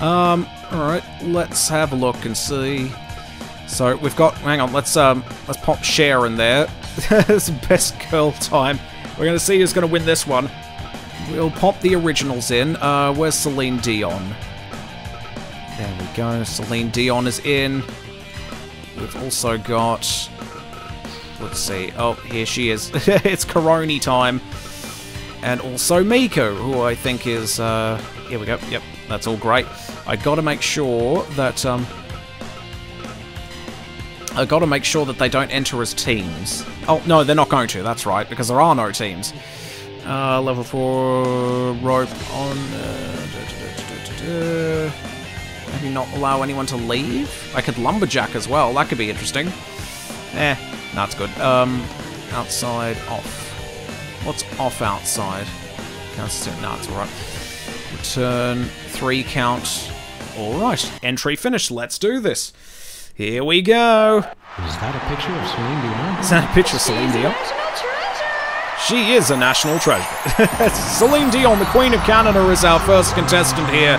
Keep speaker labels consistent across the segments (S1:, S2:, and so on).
S1: Um, alright, let's have a look and see. So we've got hang on, let's um let's pop Cher in there. it's best girl time. We're gonna see who's gonna win this one. We'll pop the originals in. Uh where's Celine Dion? There we go. Celine Dion is in. We've also got let's see. Oh, here she is. it's Korone time. And also Miko, who I think is uh here we go. Yep, that's all great. I gotta make sure that um I gotta make sure that they don't enter as teams. Oh, no, they're not going to, that's right, because there are no teams. Uh, level 4 rope on... Uh, da, da, da, Maybe not allow anyone to leave? I could lumberjack as well, that could be interesting. Eh, that's good. Um, outside, off. What's off outside? No, it's alright. Return, three count. Alright, entry finished, let's do this. Here we go.
S2: Is that a picture of Celine Dion?
S1: Is that a picture of Celine Dion? She is a national treasure. Celine Dion, the Queen of Canada, is our first contestant here.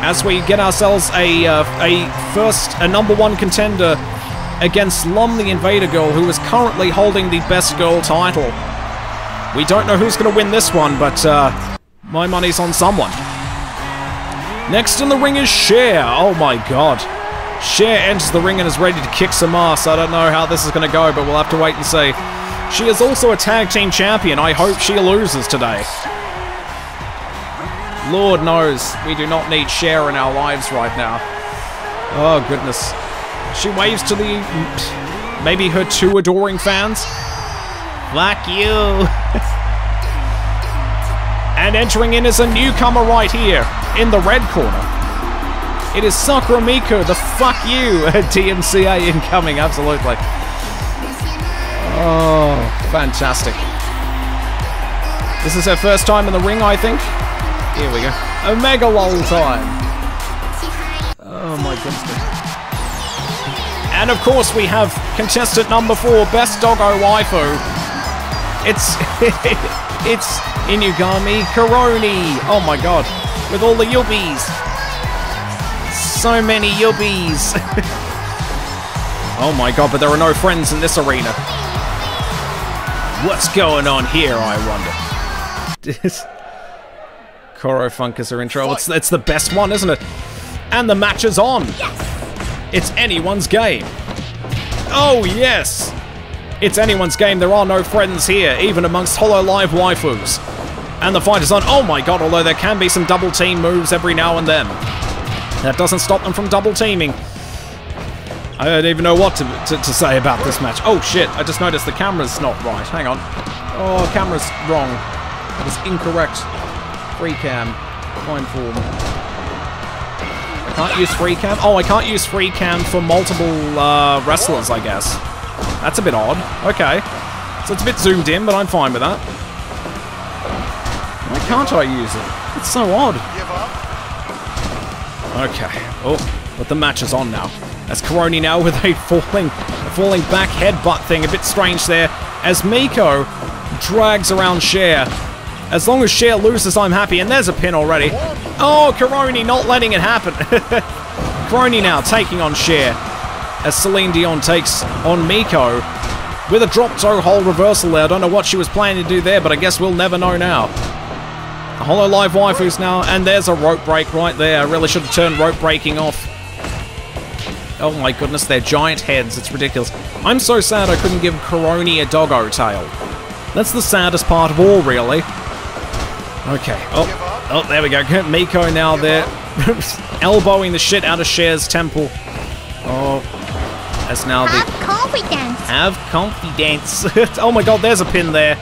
S1: As we get ourselves a uh, a first, a number one contender against Lum the Invader Girl, who is currently holding the Best Girl title. We don't know who's going to win this one, but uh, my money's on someone. Next in the ring is Cher. Oh my god. Cher enters the ring and is ready to kick some ass. I don't know how this is going to go, but we'll have to wait and see. She is also a tag team champion. I hope she loses today. Lord knows we do not need Cher in our lives right now. Oh, goodness. She waves to the... maybe her two adoring fans. Fuck you. and entering in is a newcomer right here in the red corner. It is Sakura Miko, the fuck you DMCA incoming, absolutely. Oh, fantastic. This is her first time in the ring, I think. Here we go. Omega lol time. Oh my goodness. And of course we have contestant number four, Best Doggo Waifu. It's it's Inugami Korone. Oh my god. With all the yuppies. So many yuppies. oh my god, but there are no friends in this arena. What's going on here, I wonder? Koro Funkers are intro. It's, it's the best one, isn't it? And the match is on.
S3: Yes.
S1: It's anyone's game. Oh, yes. It's anyone's game. There are no friends here, even amongst Hololive waifus. And the fight is on. Oh my god, although there can be some double team moves every now and then. That doesn't stop them from double teaming. I don't even know what to, to, to, say about this match. Oh shit, I just noticed the camera's not right. Hang on. Oh, camera's wrong. That is incorrect. Free cam. Fine form. I can't use free cam? Oh, I can't use free cam for multiple uh, wrestlers, I guess. That's a bit odd. Okay. So it's a bit zoomed in, but I'm fine with that. Can't I use it? It's so odd. Okay. Oh, but the match is on now. As Korone now with a falling, a falling back headbutt thing, a bit strange there. As Miko drags around Cher. As long as Cher loses, I'm happy. And there's a pin already. Oh, Korone not letting it happen. Korone now taking on Cher. As Celine Dion takes on Miko. With a drop toe hold reversal there. I don't know what she was planning to do there, but I guess we'll never know now. The Hololive waifus now, and there's a rope break right there. I really should have turned rope breaking off. Oh my goodness, they're giant heads. It's ridiculous. I'm so sad I couldn't give Korone a doggo tail. That's the saddest part of all, really. Okay. Oh, oh there we go. Miko now there, elbowing the shit out of Cher's temple. Oh, that's now the...
S3: Have confidence.
S1: Have confidence. oh my god, there's a pin there.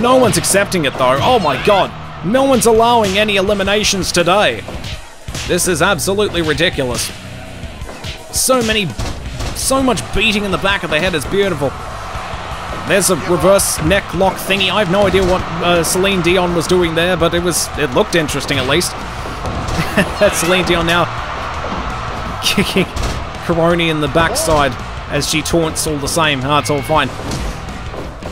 S1: No one's accepting it, though. Oh my god. No one's allowing any eliminations today. This is absolutely ridiculous. So many, so much beating in the back of the head is beautiful. There's a reverse neck lock thingy. I have no idea what uh, Celine Dion was doing there, but it was, it looked interesting at least. That's Celine Dion now kicking Korone in the backside as she taunts all the same. Ah, it's all fine.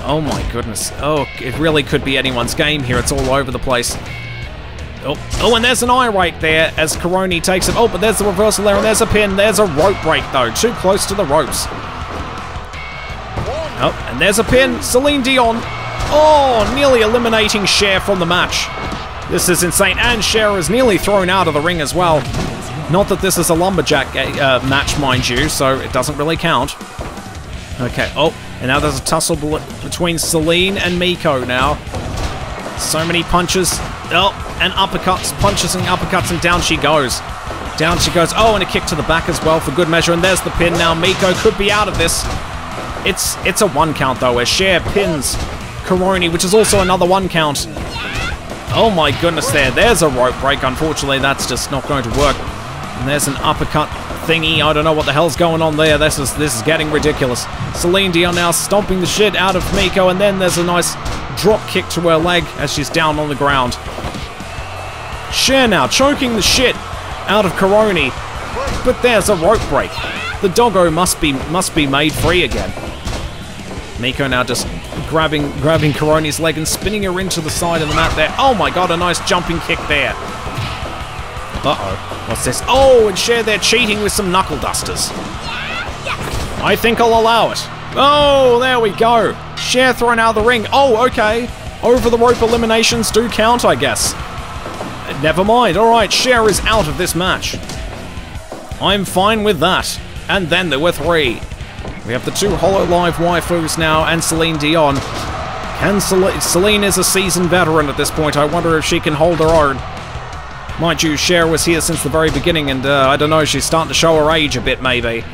S1: Oh my goodness. Oh, it really could be anyone's game here. It's all over the place. Oh, oh, and there's an eye right there as Korone takes it. Oh, but there's the reversal there, and there's a pin. There's a rope break, though. Too close to the ropes. Oh, and there's a pin. Celine Dion. Oh, nearly eliminating Cher from the match. This is insane. And Cher is nearly thrown out of the ring as well. Not that this is a lumberjack uh, match, mind you, so it doesn't really count. Okay, oh, and now there's a tussle between Celine and Miko now. So many punches. Oh, and uppercuts, punches and uppercuts, and down she goes. Down she goes. Oh, and a kick to the back as well for good measure. And there's the pin now. Miko could be out of this. It's it's a one count though, as Cher pins Korone, which is also another one count. Oh my goodness there. There's a rope break. Unfortunately, that's just not going to work. And there's an uppercut thingy. I don't know what the hell's going on there. This is this is getting ridiculous. Celine Dion now stomping the shit out of Miko, and then there's a nice drop kick to her leg as she's down on the ground. Cher now choking the shit out of Korone, but there's a rope break. The doggo must be must be made free again. Miko now just grabbing grabbing Korone's leg and spinning her into the side of the mat there. Oh my god, a nice jumping kick there. Uh-oh. What's this? Oh, and Cher—they're cheating with some knuckle dusters. I think I'll allow it. Oh, there we go. Cher thrown out of the ring. Oh, okay. Over the rope eliminations do count, I guess. Never mind. All right, Cher is out of this match. I'm fine with that. And then there were three. We have the two Hololive waifus now and Celine Dion. Can Cel Celine is a seasoned veteran at this point. I wonder if she can hold her own. Mind you, Cher was here since the very beginning, and uh, I don't know, she's starting to show her age a bit, maybe.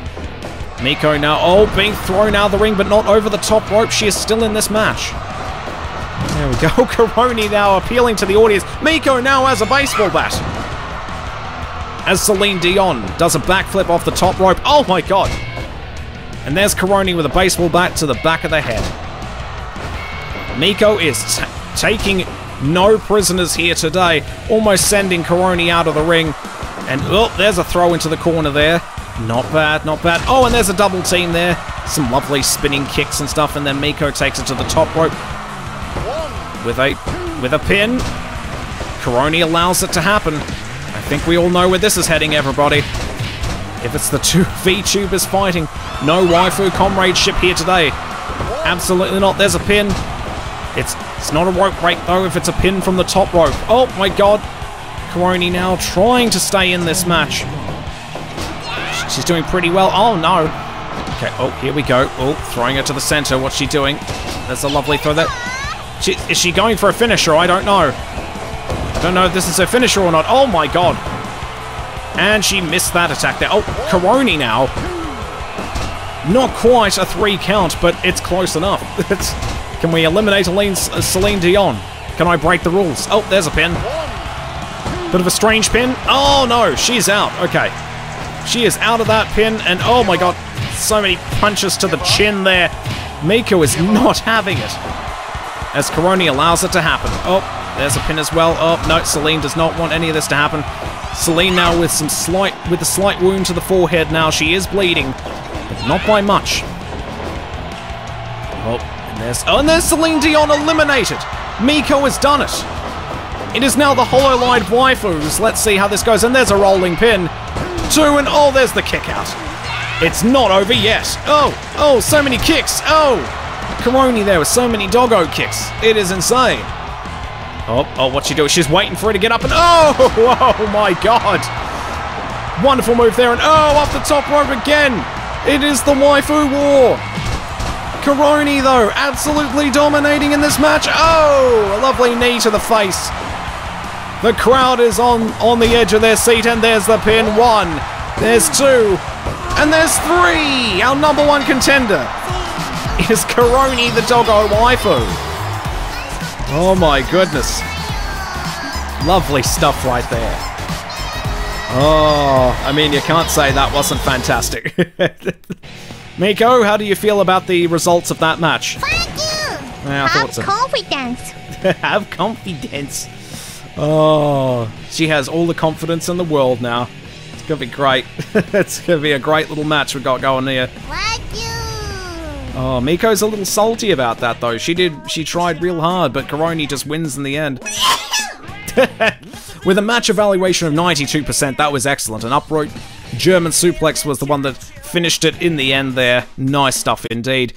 S1: Miko now, oh, being thrown out of the ring, but not over the top rope. She is still in this match. There we go. Korone now appealing to the audience. Miko now has a baseball bat. As Celine Dion does a backflip off the top rope. Oh my god. And there's Korone with a baseball bat to the back of the head. Miko is taking no prisoners here today, almost sending Korone out of the ring. And, oh, there's a throw into the corner there. Not bad, not bad. Oh, and there's a double team there. Some lovely spinning kicks and stuff, and then Miko takes it to the top rope with a with a pin. Korone allows it to happen. I think we all know where this is heading, everybody. If it's the two VTubers fighting, no waifu comradeship here today. Absolutely not. There's a pin. It's it's not a rope break though if it's a pin from the top rope. Oh my god. Korone now trying to stay in this match. She's doing pretty well. Oh no. Okay, oh, here we go. Oh, throwing her to the center. What's she doing? There's a lovely throw there. She, is she going for a finisher? I don't know. I don't know if this is a finisher or not. Oh my god. And she missed that attack there. Oh, Korone now. Not quite a three count, but it's close enough. It's, can we eliminate Aline, uh, Celine Dion? Can I break the rules? Oh, there's a pin. Bit of a strange pin. Oh no, she's out. Okay. She is out of that pin, and oh my god, so many punches to the chin there. Meiko is not having it. As Korone allows it to happen. Oh, there's a pin as well. Oh, no, Celine does not want any of this to happen. Celine now with some slight, with a slight wound to the forehead now. She is bleeding, but not by much. Oh, and there's, oh, and there's Celine Dion eliminated. Miko has done it. It is now the Hololive waifus. Let's see how this goes. And there's a rolling pin. Two, and oh, there's the kick out. It's not over yet. Oh, oh, so many kicks. Oh, Korone there with so many doggo kicks. It is insane. Oh, oh, what's she doing? She's waiting for it to get up and oh, oh my god. Wonderful move there and oh, off the top rope again. It is the waifu war. Korone though, absolutely dominating in this match. Oh, a lovely knee to the face. The crowd is on, on the edge of their seat and there's the pin. One, there's two, and there's three. Our number one contender is Korone the doggo waifu. Oh my goodness. Lovely stuff right there. Oh, I mean, you can't say that wasn't fantastic. Meiko, how do you feel about the results of that match?
S3: Thank you.
S1: Yeah, I
S3: Have
S1: so.
S3: confidence.
S1: Have confidence. Oh, she has all the confidence in the world now. It's gonna be great. it's gonna be a great little match we got going here.
S3: Thank you.
S1: Oh, Miko's a little salty about that though. She did, she tried real hard, but Korone just wins in the end. with a match evaluation of 92%. That was excellent. An upright German suplex was the one that finished it in the end there. Nice stuff indeed.